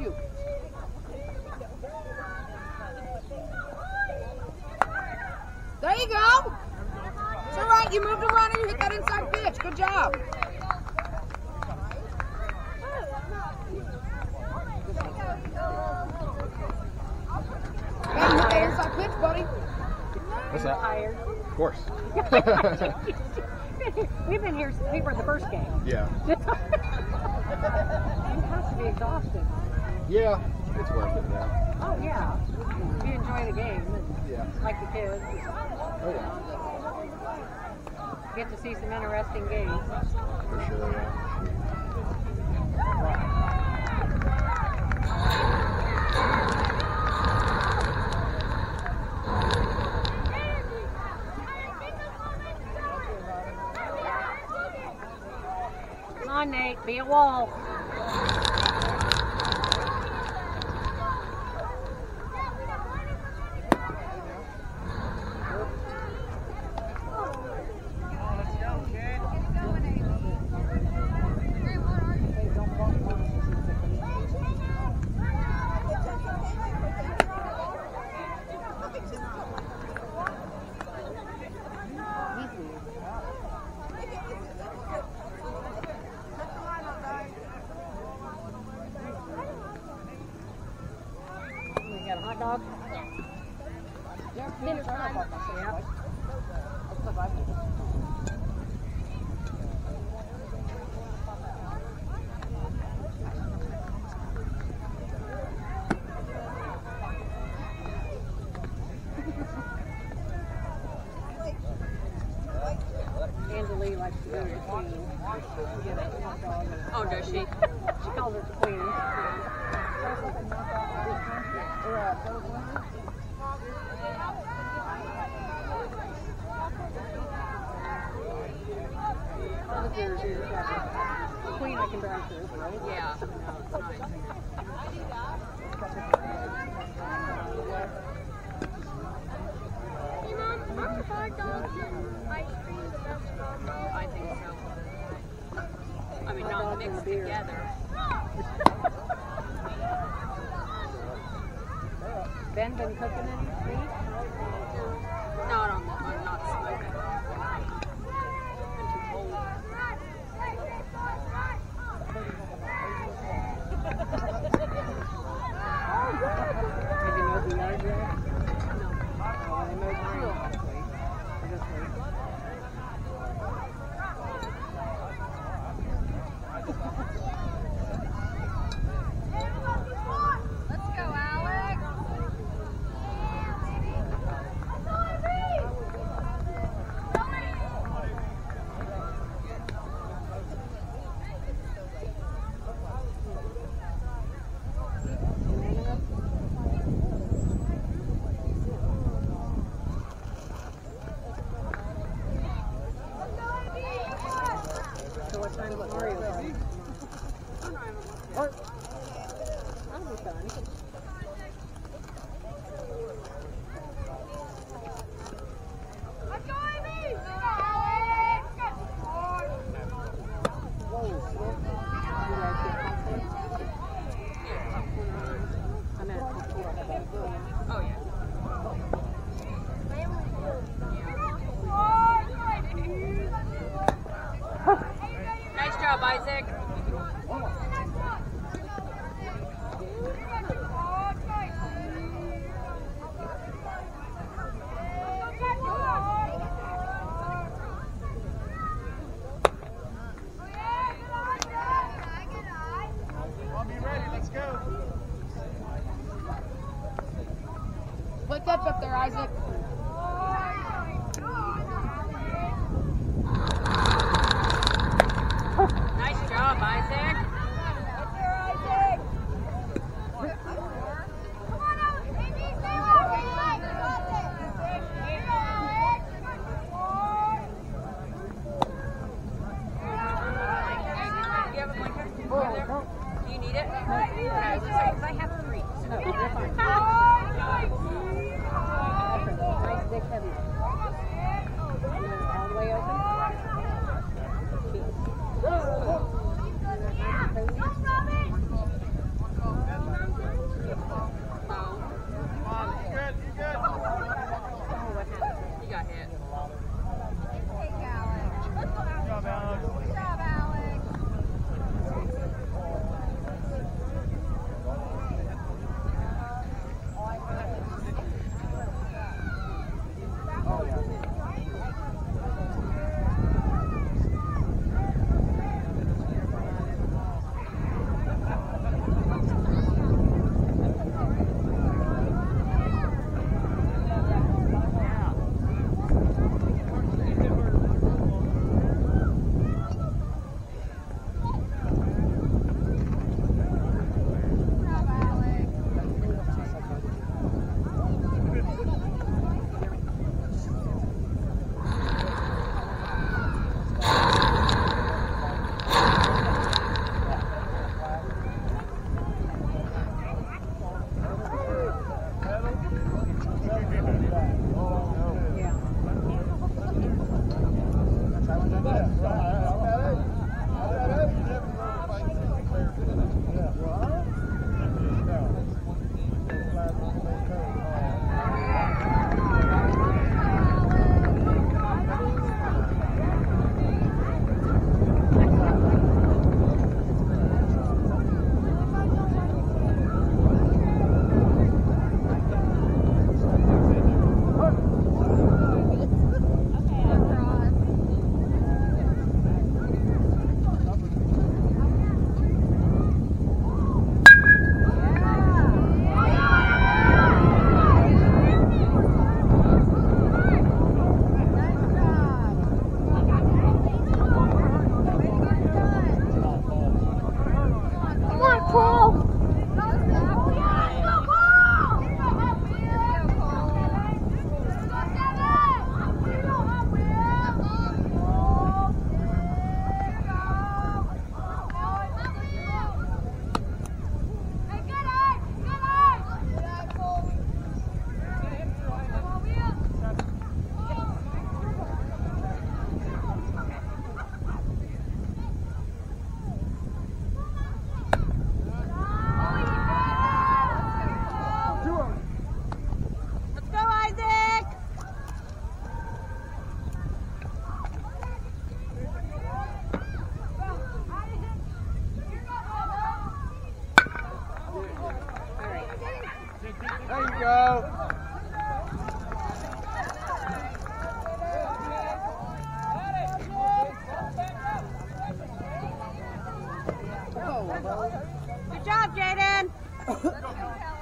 you. like the kids. Oh, yeah. Get to see some interesting games. For sure. Nate. Be a wall. there's queen I can drive right? Yeah. It's. Hey, Mom, hot dogs and ice cream the best combo? I think so. I mean, not mixed together. ben been cooking any? Good job, Jaden!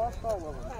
lost all of them.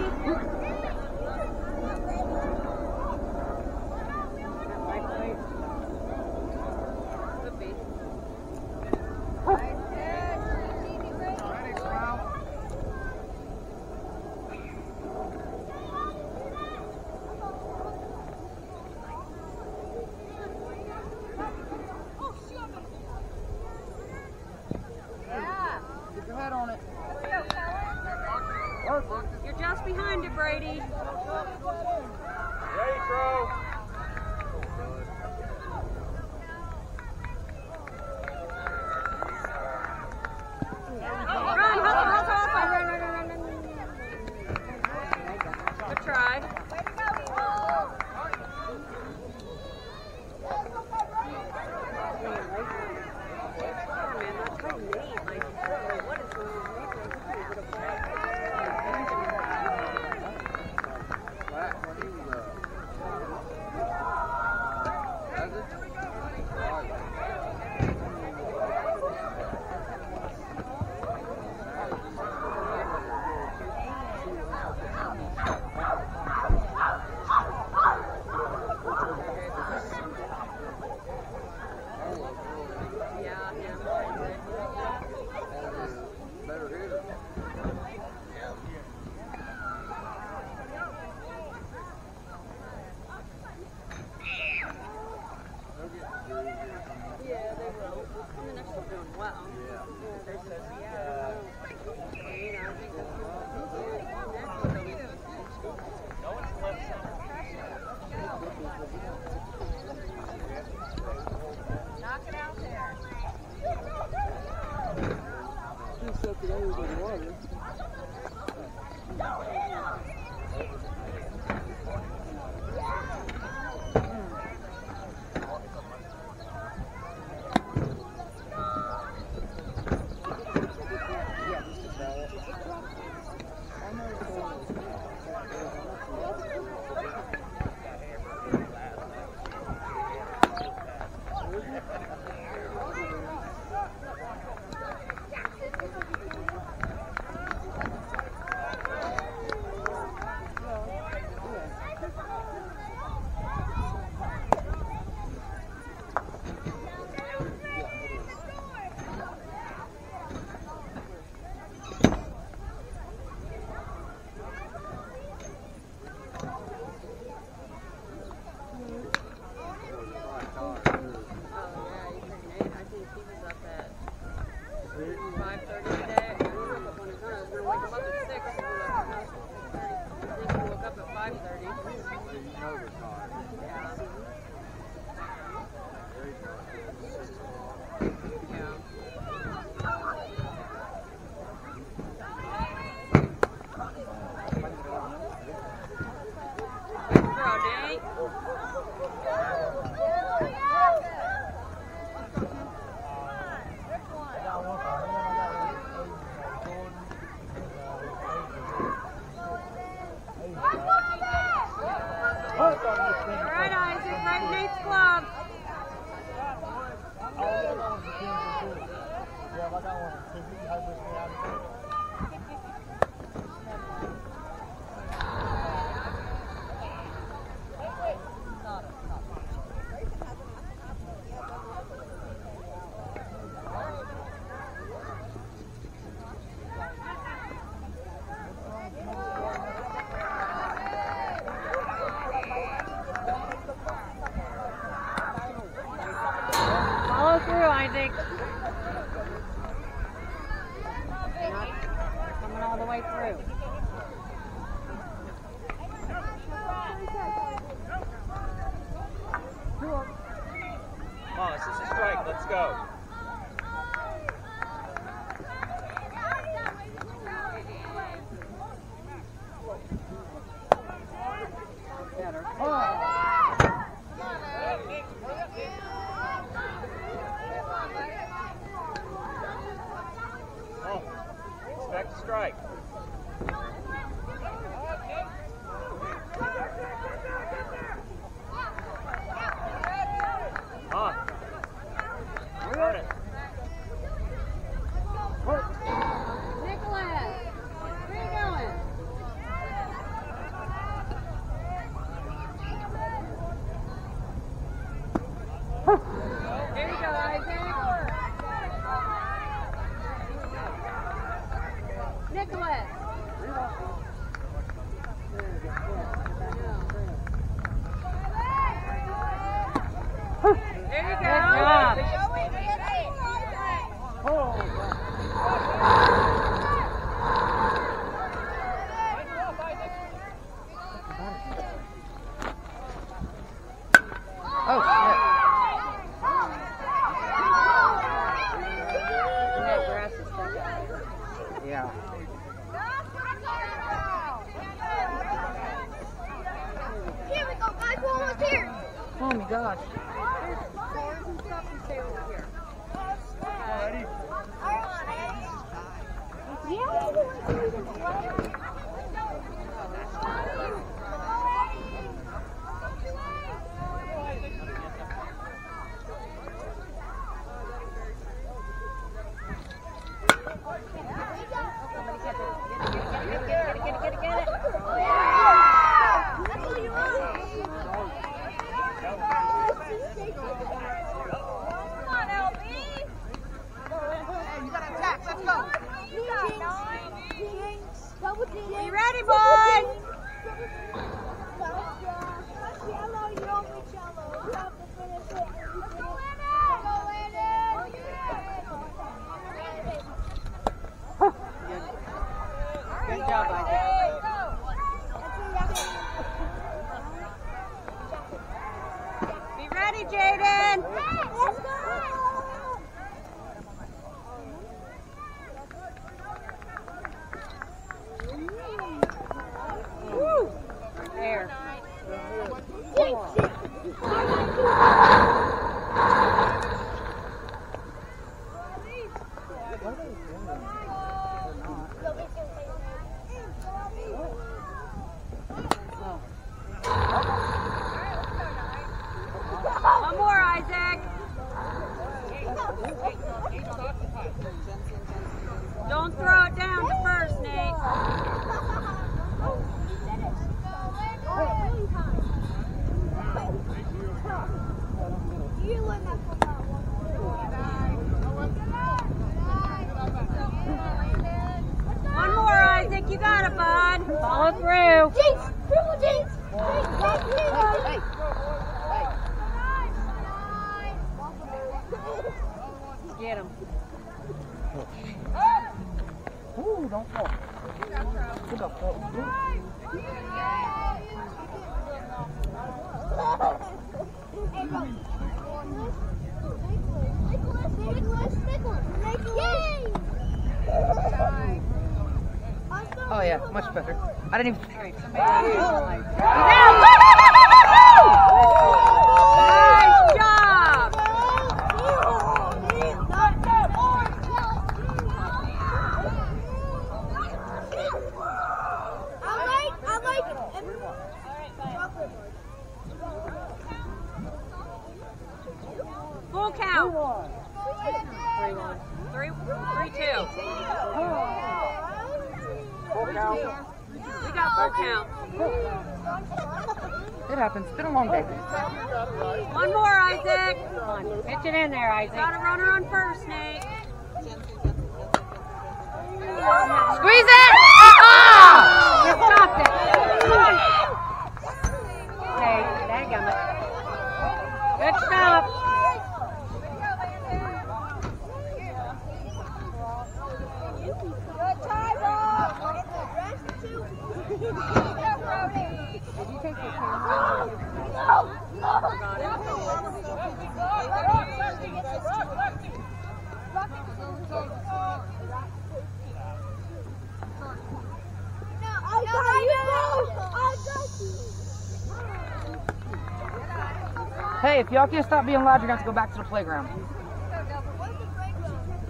If y'all can't stop being loud, you're going to have to go back to the playground.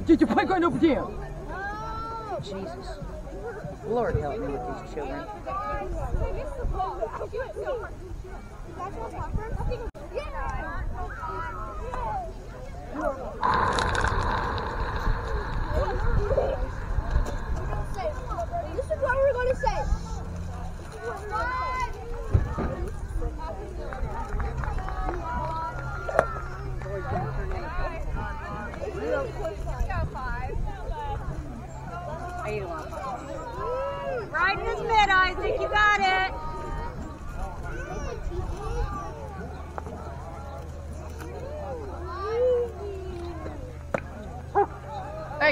Did your playground open here? Jesus. Lord help me with these children.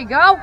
go.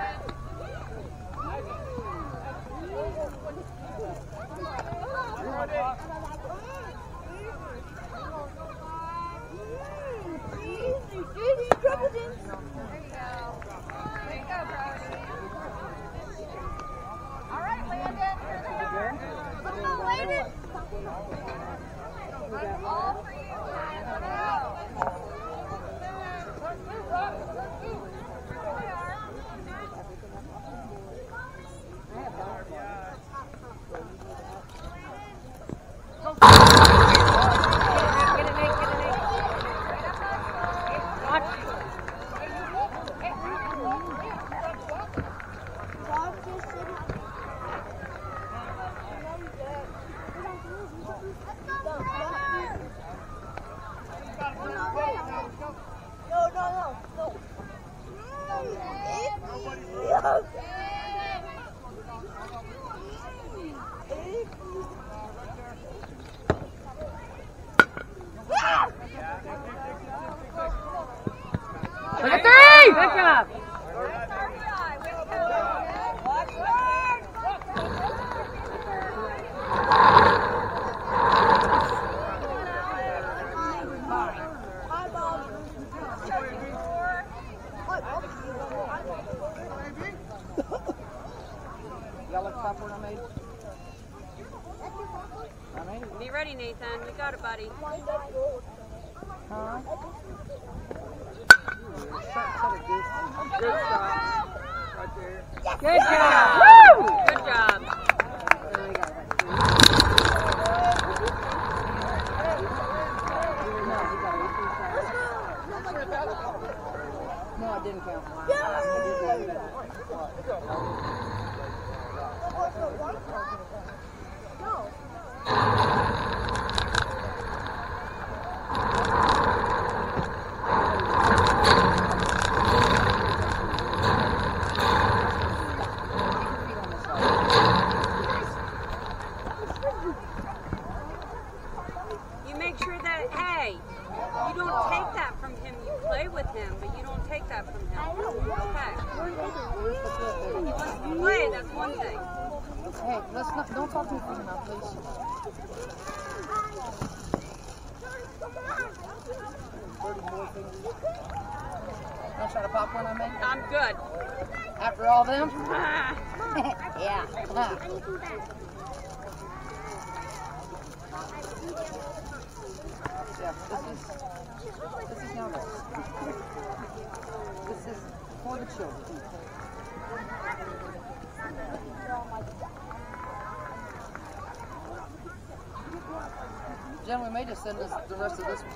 we may just send this, the rest of this.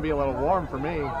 gonna be a little warm for me.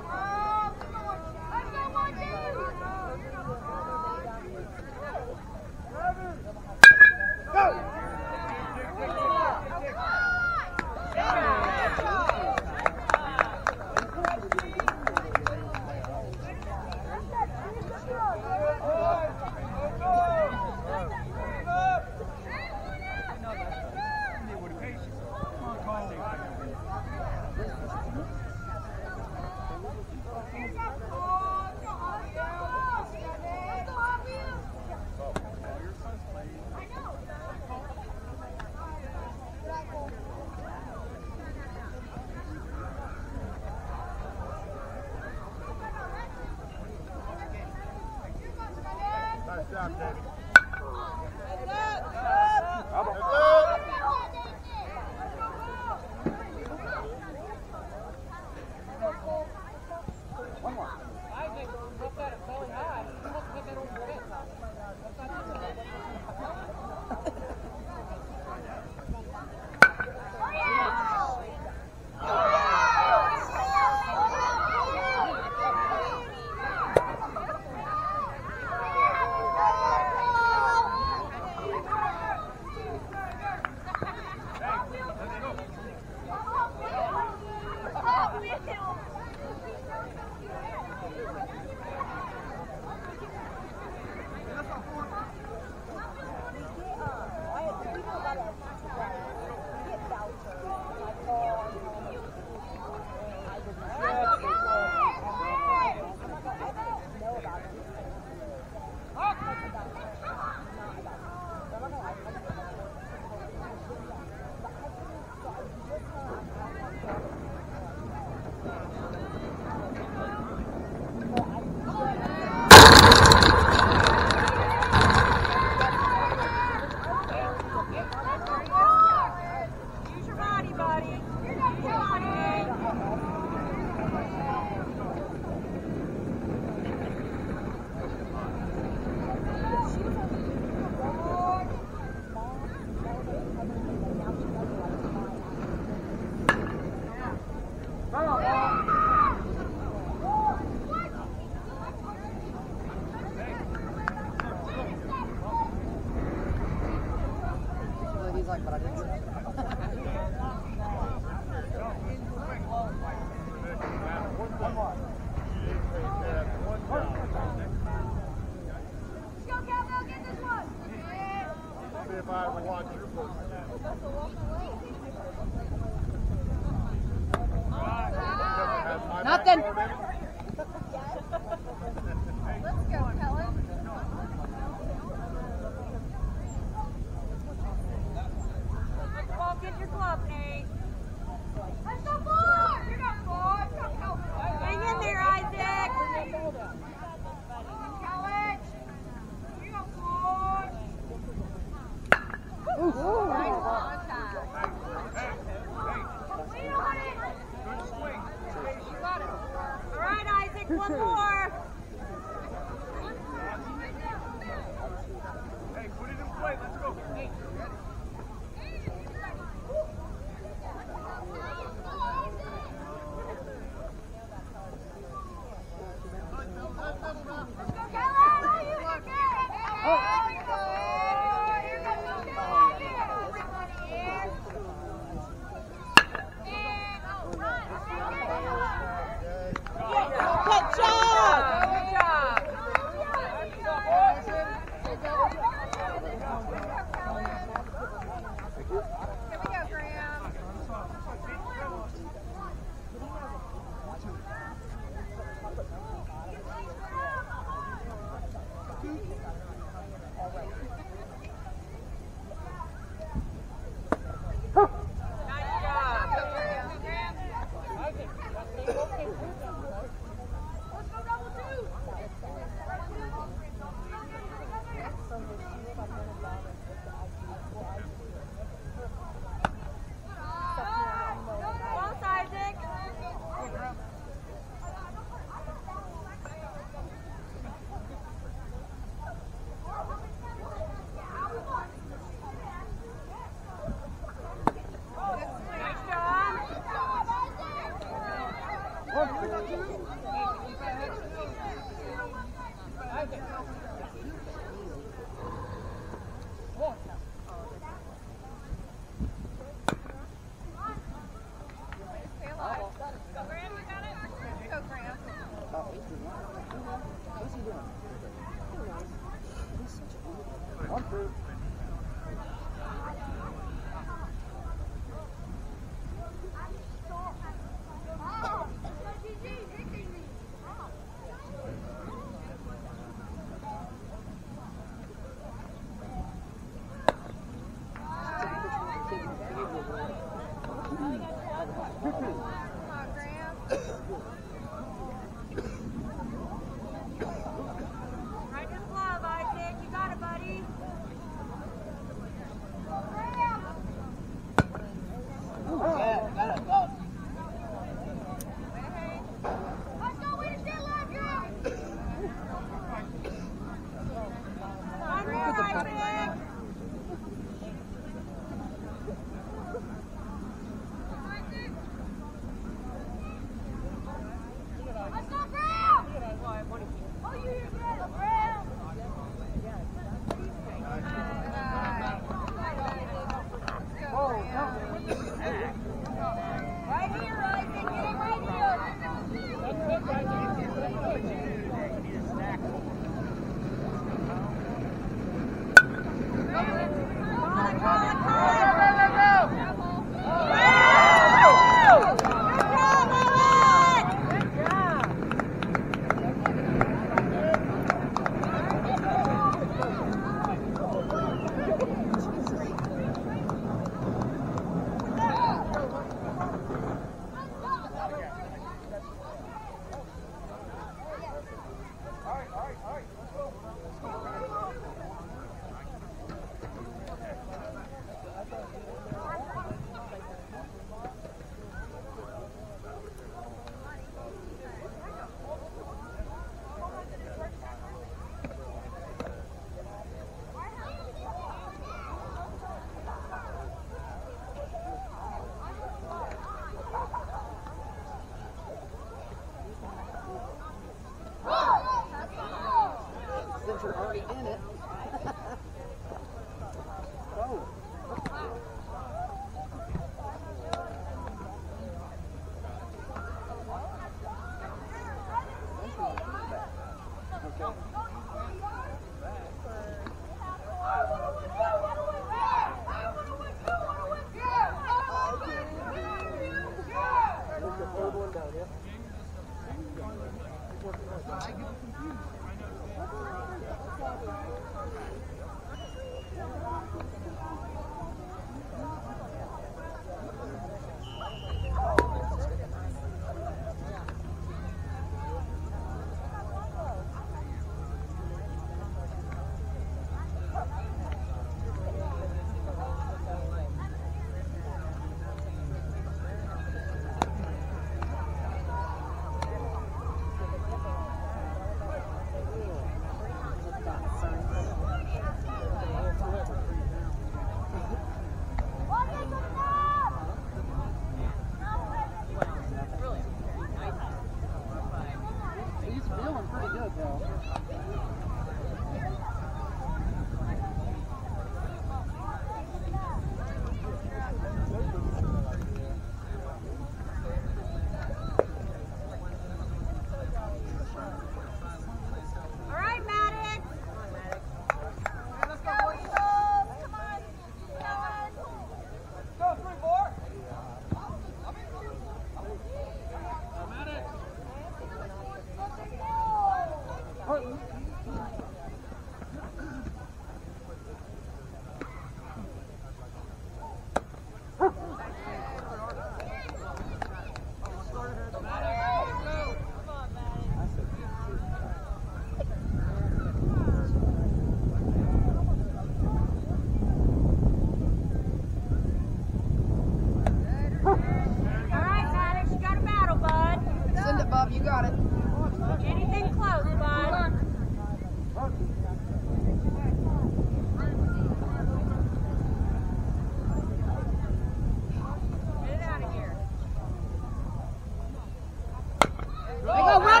There you go. Run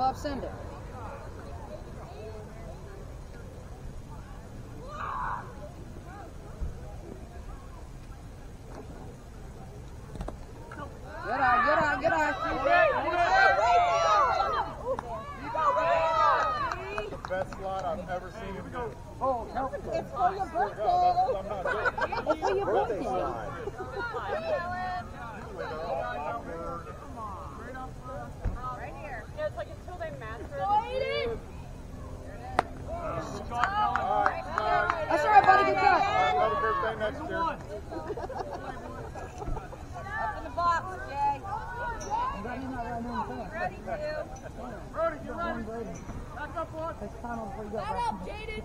Bob. Send Brody, you're running. Back up, boy. That's up, Jaden.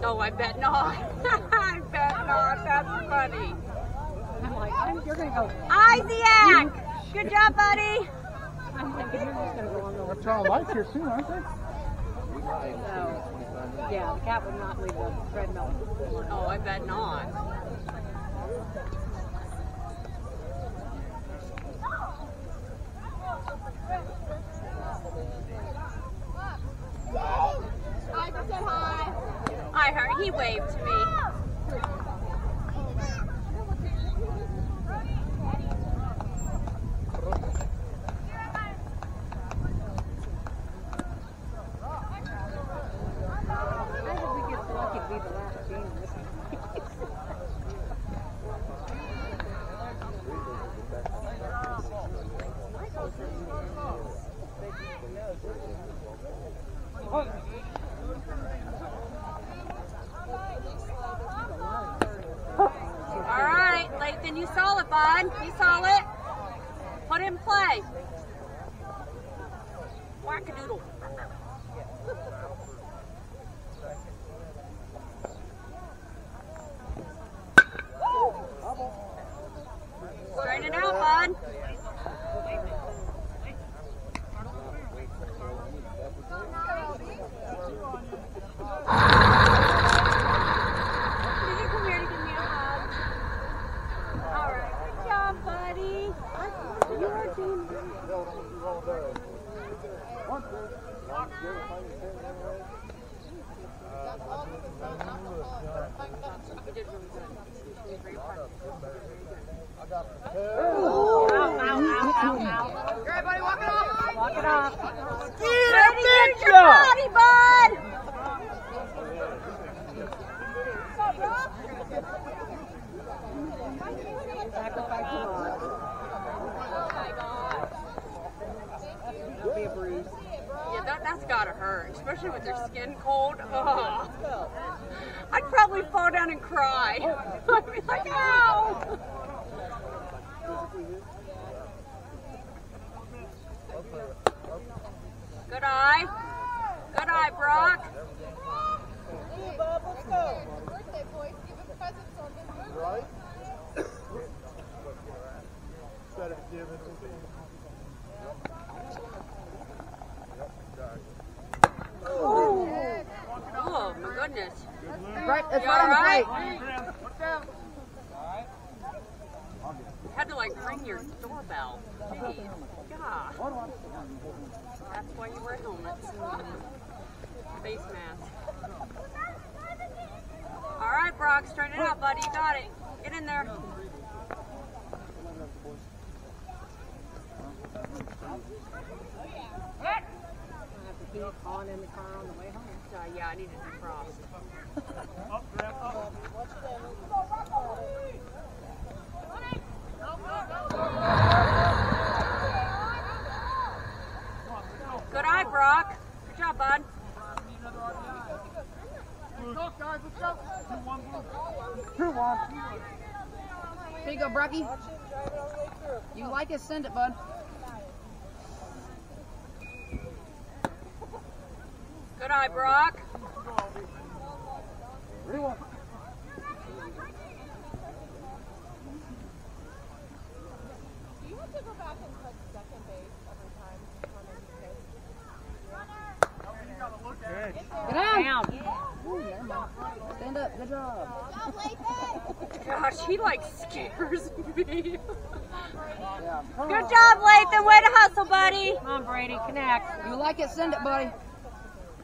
No, I bet not. I bet not. That's funny. I'm like, you're going to go. Isaac! Good job, buddy. I'm thinking you're just going to go on over. They're lights here soon, aren't they? No. Yeah, the cat would not leave the treadmill. Oh, I bet not. he waved to me. Good eye, Brock. Good job, bud. Two one. Here you go, Brocky. You like it, send it, bud. Good eye, Brock. Do you have to go back and touch second base every time running hits? Get down. Down. Stand up. Good job. Gosh, he like scares me. Good job, Lathan. Way to hustle, buddy. Come on, Brady, connect. You like it, send it, buddy.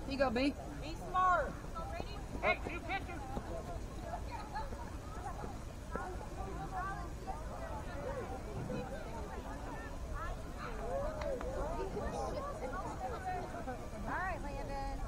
Here you go, B. Be smart. All right, Landon.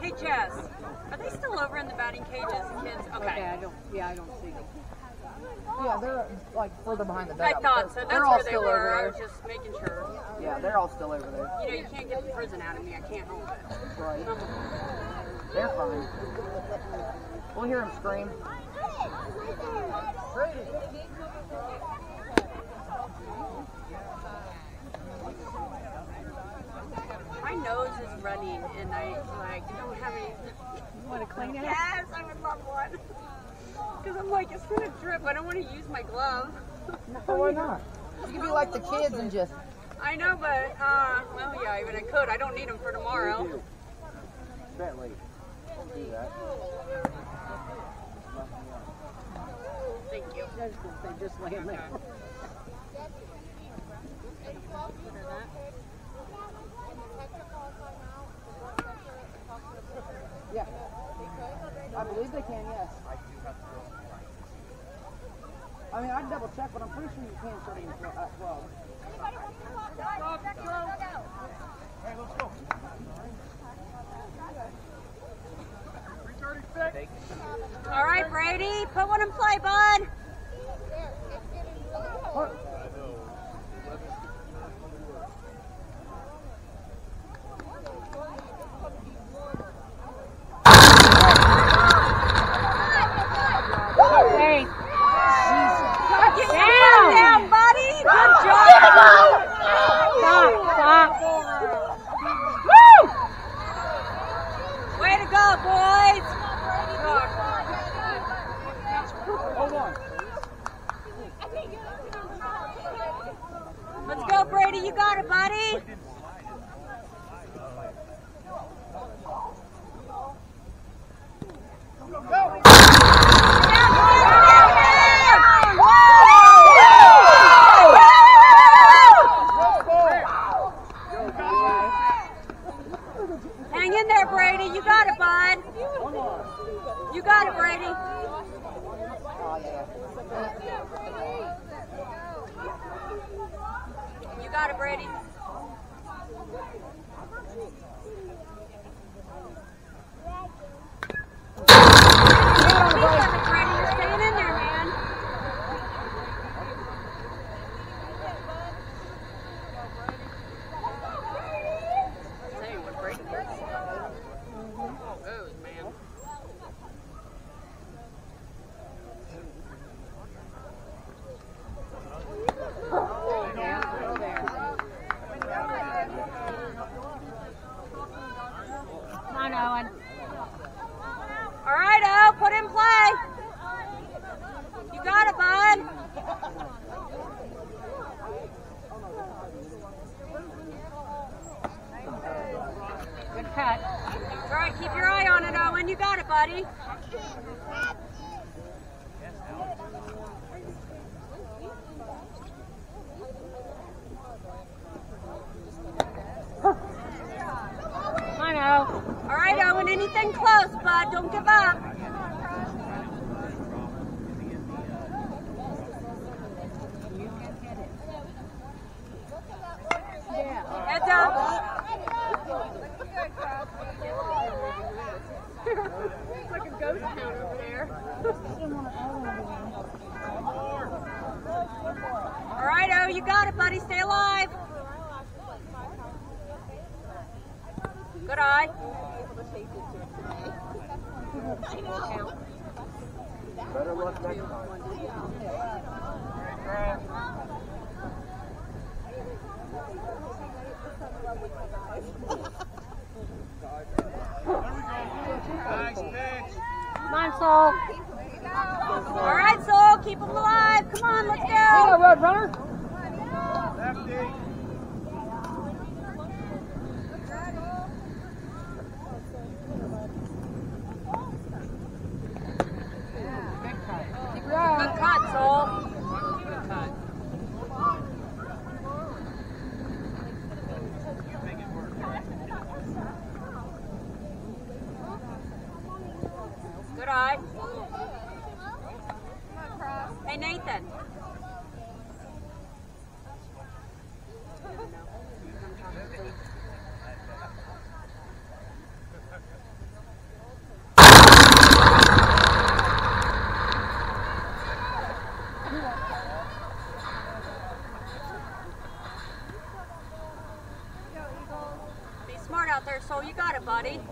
Hey, Jess. Are they still over in the batting cages, the kids? Okay, Okay. I don't. Yeah, I don't see them. Yeah, they're like further behind the I dugout. thought They're- so. That's They're all where they still were. I over was just making sure. there. Yeah, they're all still over there. You know, you can't get the prison out of me. I can't help it. Right. They're fine. We'll hear them scream. my nose is running, and I like don't have any. You want to clean it? Yes, I would love one. Because I'm like, it's gonna drip. I don't want to use my glove. Oh, why not? You can be like the kids and just. I know, but uh, well, yeah, even I could. I don't need them for tomorrow. Bentley. Don't do that. Thank you. I was gonna say, just lay them there. Yeah. I believe they can, yes. I mean, I'd double check, but I'm pretty sure you can starting at uh, 12. Hey, let's go. All right, Brady, put one in play, bud. Hey, All right, oh, you got it, buddy. Stay alive. Good eye. Better luck next time. Come on, Soul. All right, Soul, keep them alive. Come on, let's go. Hang on, Roadrunner. Lefty. So you got it, buddy.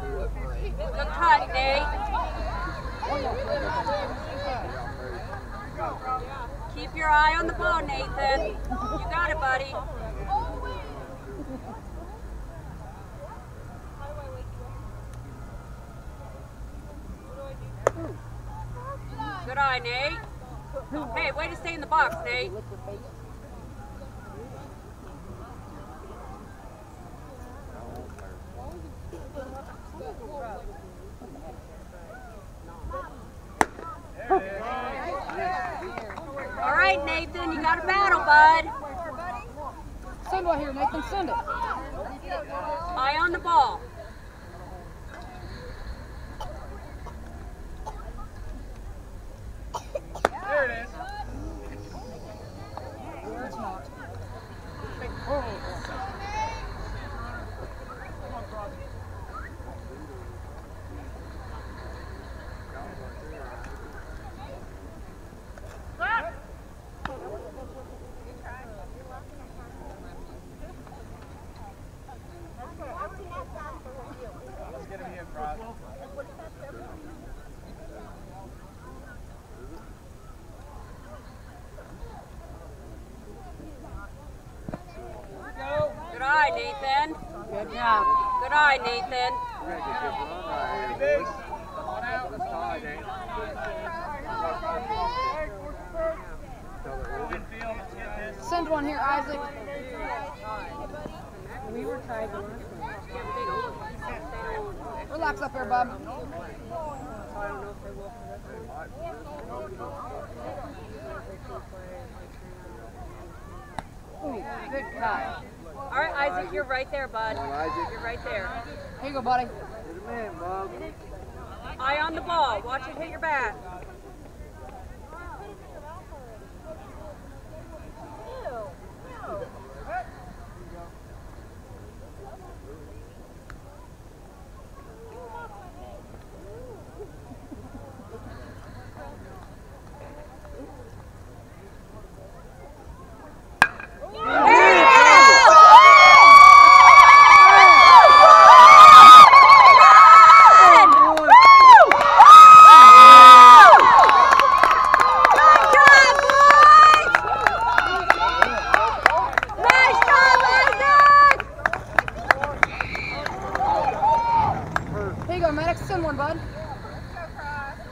Good cut, Nate. Keep your eye on the ball, Nathan. You got it, buddy. Good eye, Nate. Hey, way to stay in the box, Nate. You got a battle, bud. Send one here, Nathan. Send it. Eye on the ball. There it is. It's not. Let's Eye, Nathan. Send one here, Isaac. We were tied the last one. Relax up there, bub. Ooh, good cut. All right, Isaac, you're right there, bud. You're right there. Here you go, buddy. Eye on the ball. Watch it hit your bat. There you Nice job, Isaac! Here you go, Maddox. Send one, bud.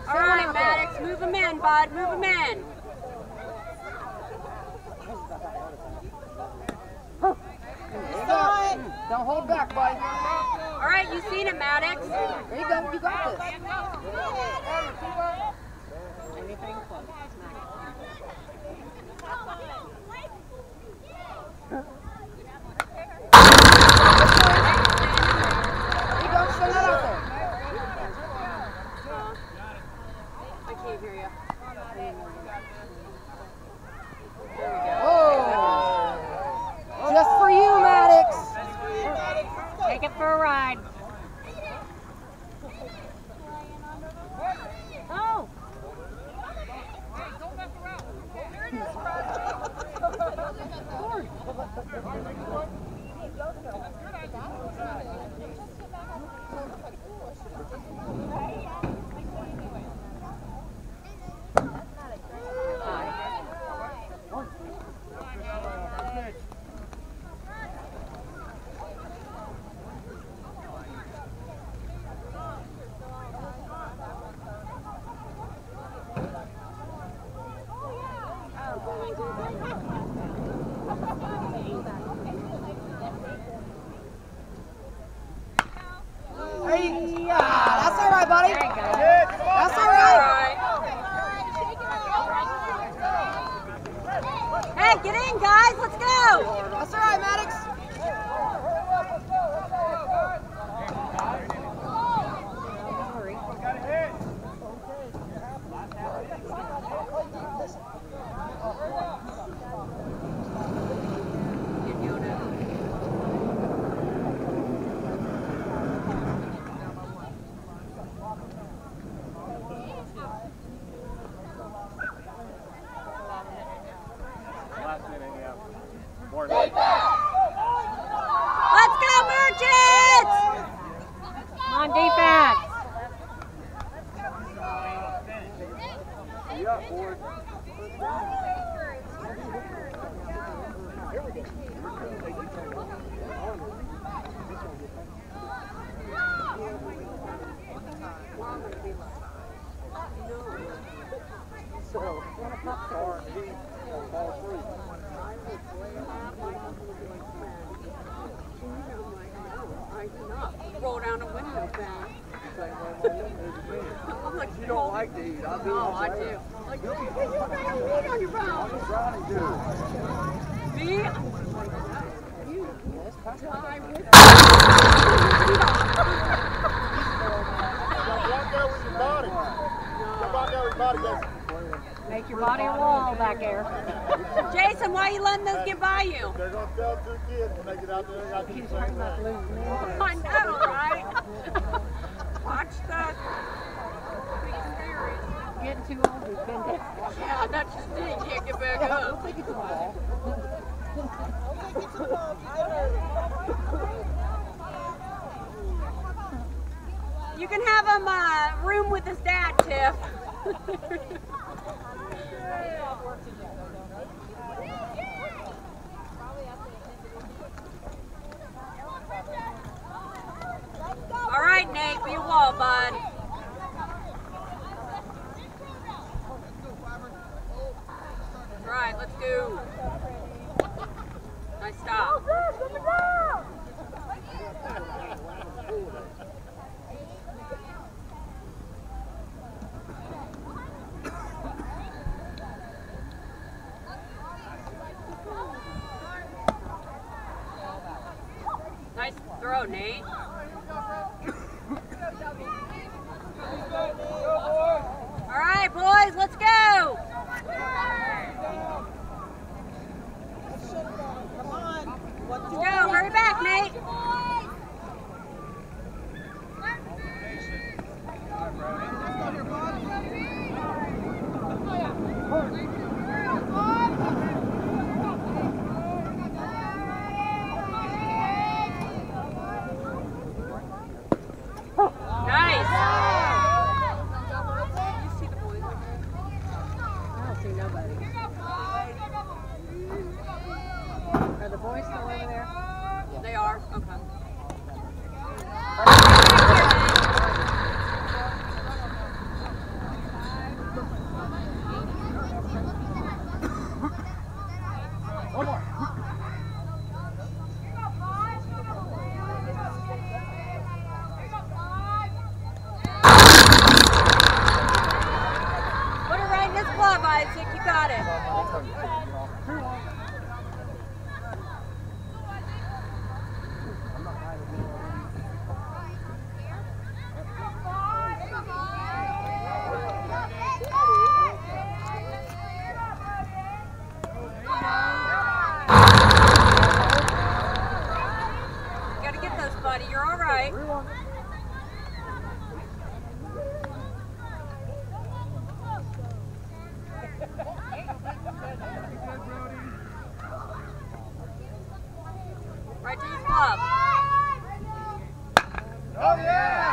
All right, Maddox, move him in, bud. Move him in. Stop. Don't hold back, buddy. All right, you seen it, Maddox. There you go. You got this. Anything close. There you go. Send that out there. I can't hear you. Oh. Just for you, Maddox. Take it for a ride. Oh. There Make your body a wall back there. Jason, why you letting those get by you? They're gonna tell two kids when they get out there. They got to do the same thing. I know, right? Watch that. Big. Getting too old, we've been there. Yeah, that's just it. You can't get back up. You can have him uh, room with his dad, Tiff. All right, Nate, be a wall, bud. That's right, let's go. Oh, yeah!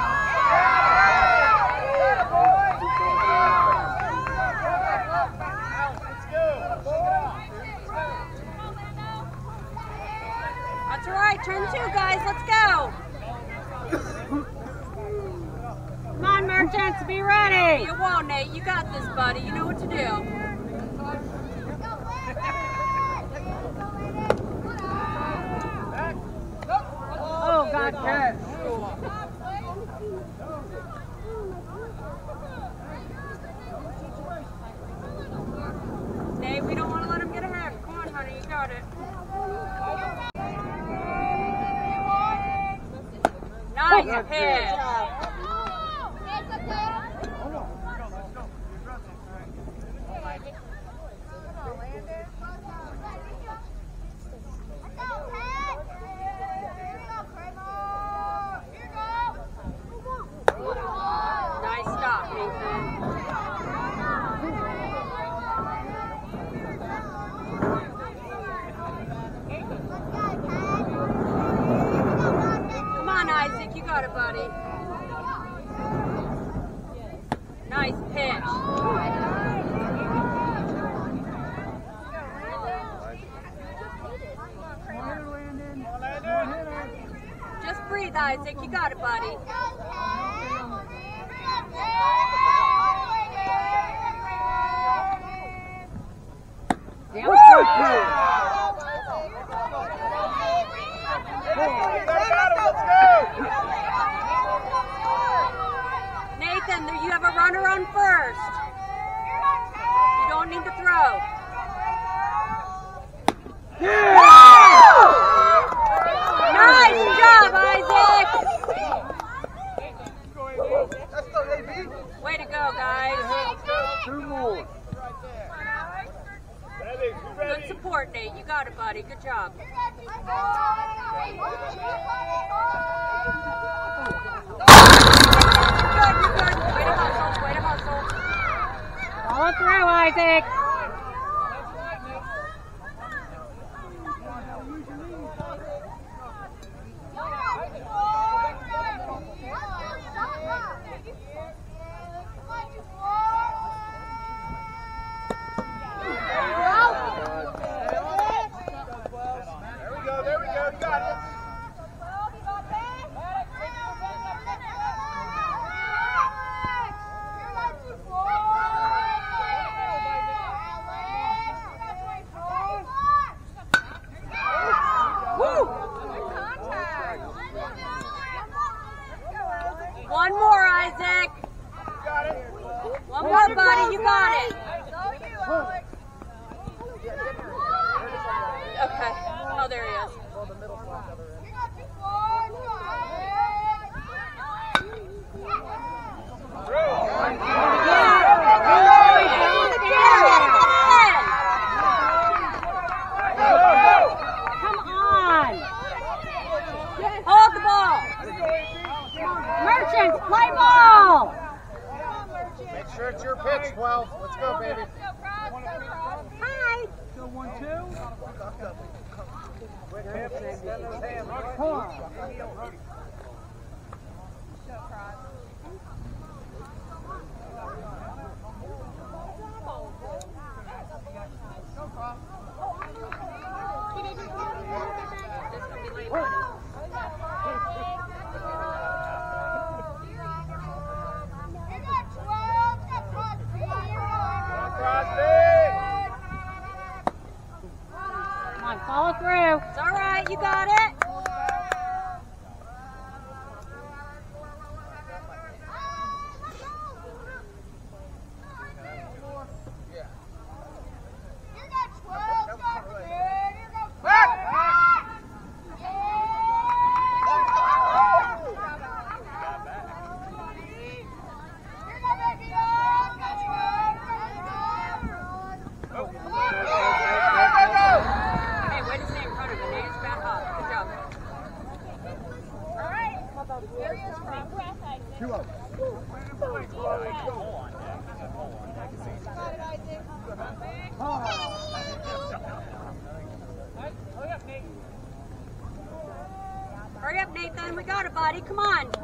Hey come on.